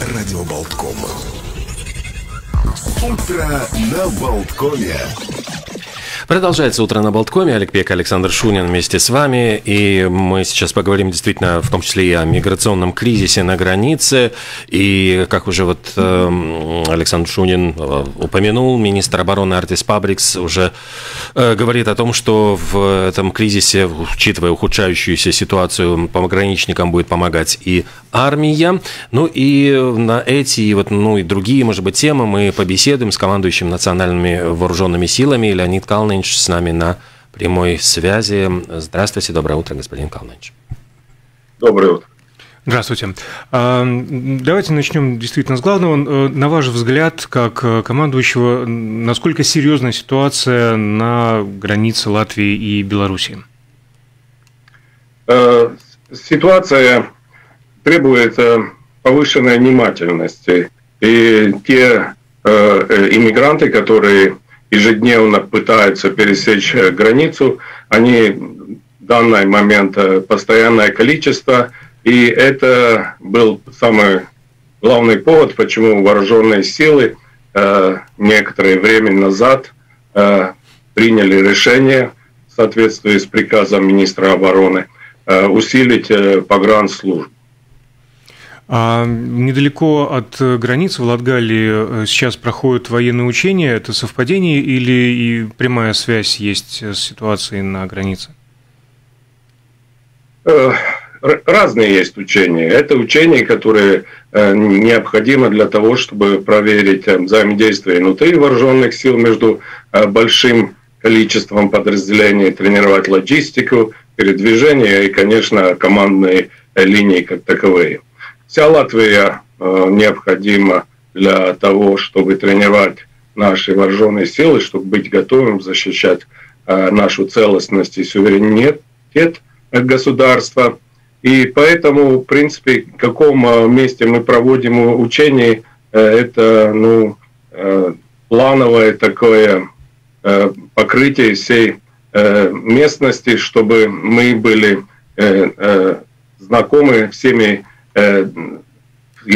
Радио Болтком. Утро на Болткоме. Продолжается «Утро на Болткоме». Олег Пек, Александр Шунин вместе с вами. И мы сейчас поговорим действительно в том числе и о миграционном кризисе на границе. И как уже вот э, Александр Шунин э, упомянул, министр обороны Артис Пабрикс уже говорит о том, что в этом кризисе, учитывая ухудшающуюся ситуацию, пограничникам будет помогать и армия. Ну и на эти вот, ну и другие, может быть, темы мы побеседуем с командующим национальными вооруженными силами Леонид Калныч с нами на прямой связи. Здравствуйте, доброе утро, господин Калныч. Доброе утро. Здравствуйте. А, давайте начнем действительно с главного. Э, на ваш взгляд, как э, командующего, насколько серьезная ситуация на границе Латвии и Беларуси? Э, ситуация требует повышенной внимательности. И те иммигранты, которые ежедневно пытаются пересечь границу, они в данный момент постоянное количество, и это был самый главный повод, почему вооруженные силы э, некоторое время назад э, приняли решение в соответствии с приказом министра обороны э, усилить э, погранслужбу. А недалеко от границы в Латгалии э, сейчас проходят военные учения. Это совпадение или и прямая связь есть с ситуацией на границе? Э, разные есть учения. Это учения, которые э, необходимы для того, чтобы проверить взаимодействие внутри вооруженных сил между большим количеством подразделений, тренировать логистику, передвижение и, конечно, командные линии как таковые. Вся Латвия э, необходима для того, чтобы тренировать наши вооруженные силы, чтобы быть готовым защищать э, нашу целостность и суверенитет государства. И поэтому, в принципе, в каком э, месте мы проводим учения, это ну, плановое такое покрытие всей местности, чтобы мы были знакомы всеми Э,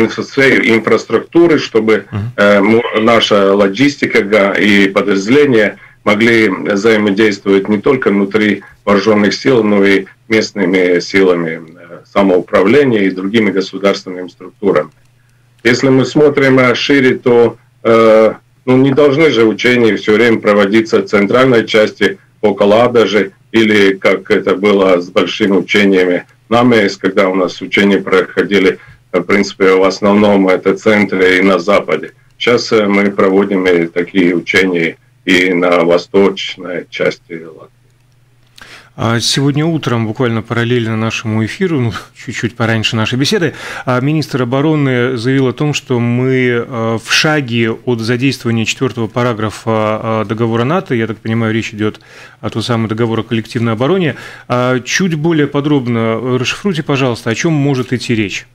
своей инфраструктуры, чтобы э, наша логистика и подразделения могли взаимодействовать не только внутри вооруженных сил, но и местными силами. э, самоуправления и другими государственными структурами. Если мы смотрим шире, то ну, не должны же учения все время проводиться в центральной части, около Адажи, или как это было с большими учениями НАМЕС, когда у нас учения проходили, в принципе, в основном это центре и на западе. Сейчас э, мы проводим такие учения и на восточной части Латвии. А сегодня утром, буквально параллельно нашему эфиру, ну, чуть-чуть пораньше нашей беседы, а, министр обороны заявил о том, что мы а, в шаге от задействования четвертого параграфа договора НАТО, я так понимаю, речь идет о том самом договоре о коллективной обороне. Чуть более подробно расшифруйте, пожалуйста, о чем может идти речь.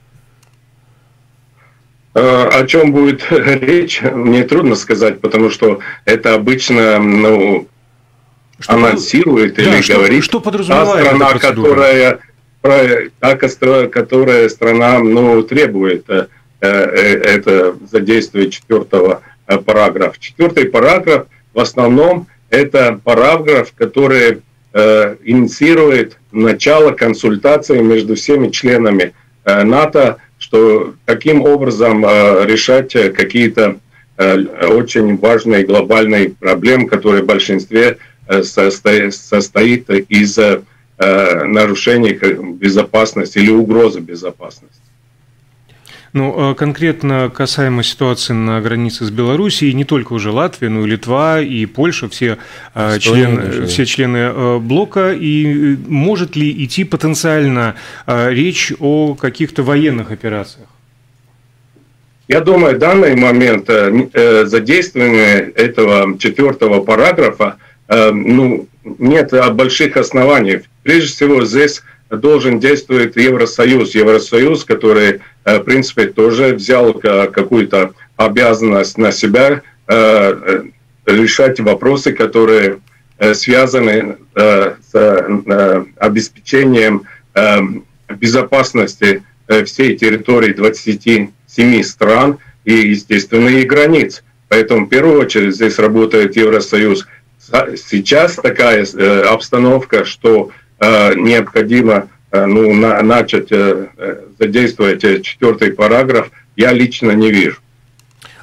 О чем будет речь, мне трудно сказать, потому что это обычно ну, что анонсирует да, или что, говорит что подразумевает та страна, которая, та, которая страна ну, требует э, э, это задействие четвертого э, параграфа. Четвертый параграф в основном это параграф, который э, инициирует начало консультации между всеми членами э, НАТО, что каким образом э, решать какие-то э, очень важные глобальные проблемы, которые в большинстве Э, состоит из э, нарушений безопасности или угрозы безопасности. Ну, а конкретно касаемо ситуации на границе с Белоруссией, не только уже Латвия, но и Литва, и Польша, все, э, члены, все члены блока. И может ли идти потенциально речь о каких-то военных операциях? Я думаю, в данный момент задействование этого четвертого параграфа ну, нет больших оснований. Прежде всего, здесь должен действовать Евросоюз. Евросоюз, который, э, в принципе, тоже взял какую-то обязанность на себя э, решать вопросы, которые э, связаны с обеспечением безопасности всей территории 27 семи стран и, естественно, и границ. Поэтому в первую очередь здесь работает Евросоюз. Сейчас такая э, обстановка, что э, необходимо ну, начать задействовать четвертый параграф, я лично не вижу.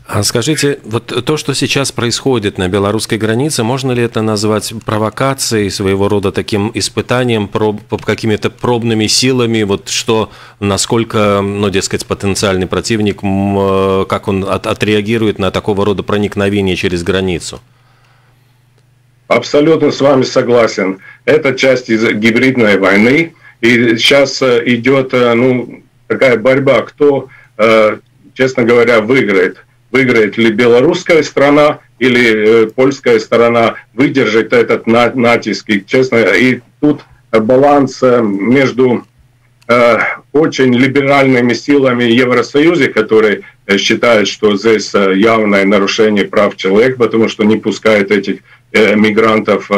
А скажите, вот то, что сейчас происходит на белорусской границе, можно ли это назвать провокацией, своего рода таким испытанием, проб, какими-то пробными силами, вот что, насколько, ну, дескать, потенциальный противник, э, как он от, отреагирует на такого рода проникновение через границу? Абсолютно с вами согласен. Это часть из гибридной войны, и сейчас э, идет, э, ну, такая борьба, кто, честно говоря, выиграет – выиграет ли белорусская страна или э, польская сторона, выдержит этот натиск. И, честно, и тут баланс э, между э, очень либеральными силами Евросоюза, которые считают, что здесь явное нарушение прав человека, потому что не пускают этих мигрантов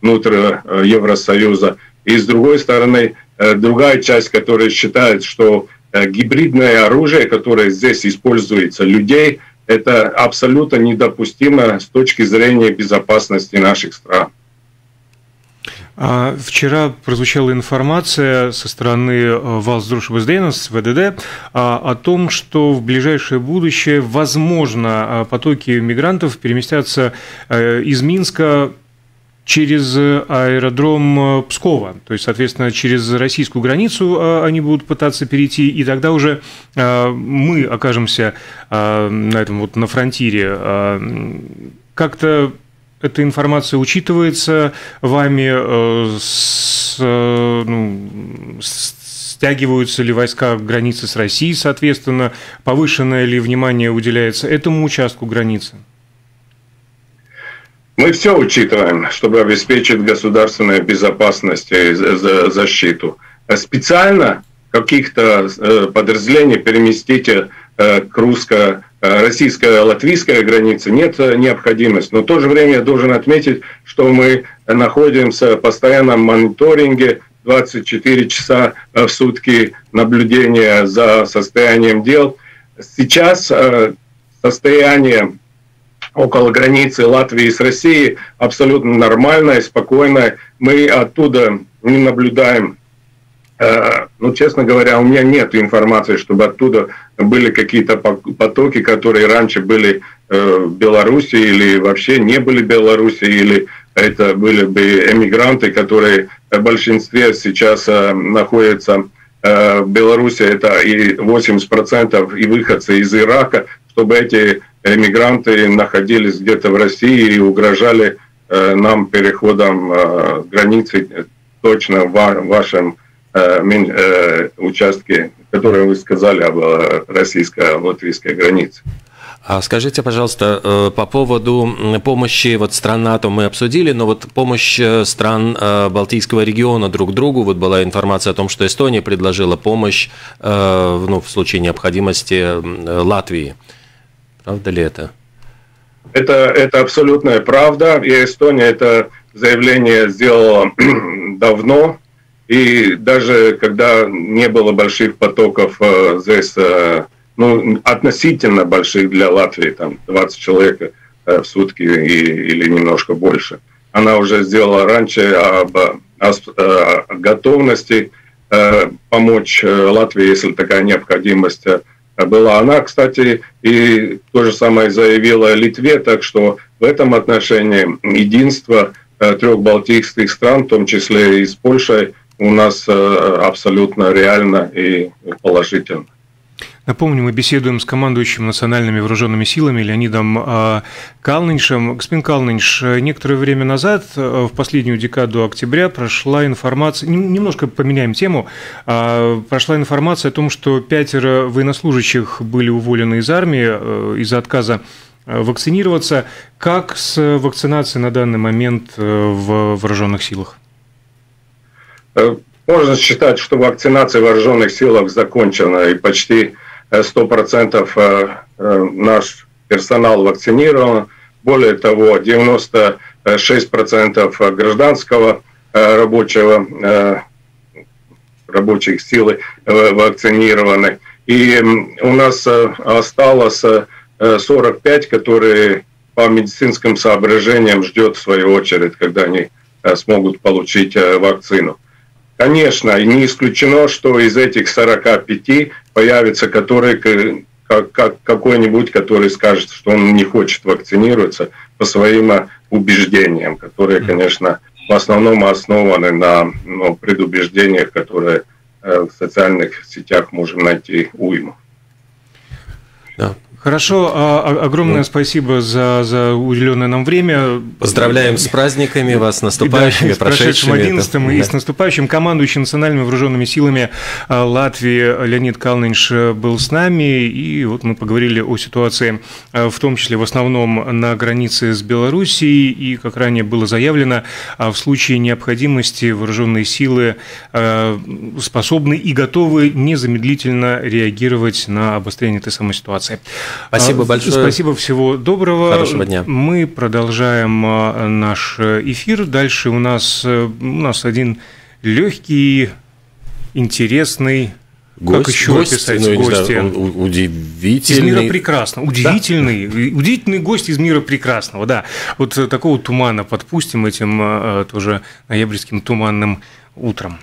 внутрь Евросоюза. И с другой стороны, другая часть, которая считает, что гибридное оружие, которое здесь используется, людей, это абсолютно недопустимо с точки зрения безопасности наших стран. А вчера прозвучала информация со стороны э, Валсдрушбездейнс, ВДД, а, о том, что в ближайшее будущее, возможно, а, потоки мигрантов переместятся э, из Минска через аэродром э, Пскова. То есть, соответственно, через российскую границу они будут пытаться перейти, и тогда уже мы окажемся на этом вот на фронтире. Как-то эта информация учитывается вами, с, ну, стягиваются ли войска границы с Россией, соответственно, повышенное ли внимание уделяется этому участку границы? Мы все учитываем, чтобы обеспечить государственную безопасность и защиту. Специально каких-то э, подразделений переместите э, к русско российской латвийской границе нет необходимости. Но в то же время я должен отметить, что мы находимся в постоянном мониторинге 24 часа в сутки наблюдения за состоянием дел. Сейчас э, состояние около границы Латвии с Россией абсолютно нормальная, спокойная. Мы оттуда не наблюдаем э, ну, честно говоря, у меня нет информации, чтобы оттуда были какие-то потоки, которые раньше были э, в Беларуси или вообще не были в Беларуси, или это были бы эмигранты, которые в большинстве сейчас э, находятся в Беларуси, это и 80% и выходцы из Ирака, чтобы эти эмигранты находились где-то в России и угрожали э, нам переходом э, границы точно в вашем э, участке, который вы сказали об российско-латвийской границе. А скажите, пожалуйста, по поводу помощи вот стран НАТО мы обсудили, но вот помощь стран Балтийского региона друг другу, вот была информация о том, что Эстония предложила помощь ну, в случае необходимости Латвии. Правда ли это? Это, это абсолютная правда. И Эстония это заявление сделала давно. И даже когда не было больших потоков э, э, ну, относительно больших для Латвии, там 20 человек э, в сутки и, или немножко больше, она уже сделала раньше об, о готовности помочь Латвии, если такая необходимость была. Она, кстати, и то же самое заявила Литве, так что в этом отношении единство э, трех балтийских стран, в том числе и с Польшей, у нас э, абсолютно реально и положительно. Напомню, мы беседуем с командующим национальными вооруженными силами Леонидом а, Калниншем. Господин Калнинш, некоторое время назад, э, в последнюю декаду октября, прошла информация, немножко поменяем тему, а, прошла информация о том, что пятеро военнослужащих были уволены из армии э, из-за отказа вакцинироваться. Как с вакцинацией на данный момент в вооруженных силах? Можно считать, что вакцинация в вооруженных силах закончена, и почти 100% э, э, наш персонал вакцинирован. Более того, 96% гражданского э, рабочего рабочих сил вакцинированы. И у нас осталось 45, которые по медицинским соображениям ждет свою очередь, когда они смогут получить вакцину. Конечно, и не исключено, что из этих 45 появится который, как, как, какой-нибудь, который скажет, что он не хочет вакцинироваться по своим убеждениям, которые, конечно, в основном основаны на ну, предубеждениях, которые э, в социальных сетях можем найти уйму. Да. Хорошо, а, а, огромное ну, спасибо за, за уделенное нам время. Поздравляем с праздниками вас, с наступающими, да, с прошедшим 11 да. и с наступающим. Командующий национальными вооруженными силами а, Латвии Леонид Калнинш был с нами, и вот мы поговорили о ситуации, в том числе в основном на границе с Белоруссией, и, как ранее было заявлено, в случае необходимости вооруженные силы способны и готовы незамедлительно реагировать на обострение этой самой ситуации. Спасибо а, большое. Спасибо, всего доброго. Хорошего дня. Мы продолжаем а, наш эфир. Дальше у нас, э, у нас один легкий, интересный Гость, как еще гость, описать ну, гости? Знаю, удивительный. Из мира прекрасного. Удивительный, да? удивительный гость из мира прекрасного, да. Вот такого тумана подпустим этим э, тоже ноябрьским туманным утром.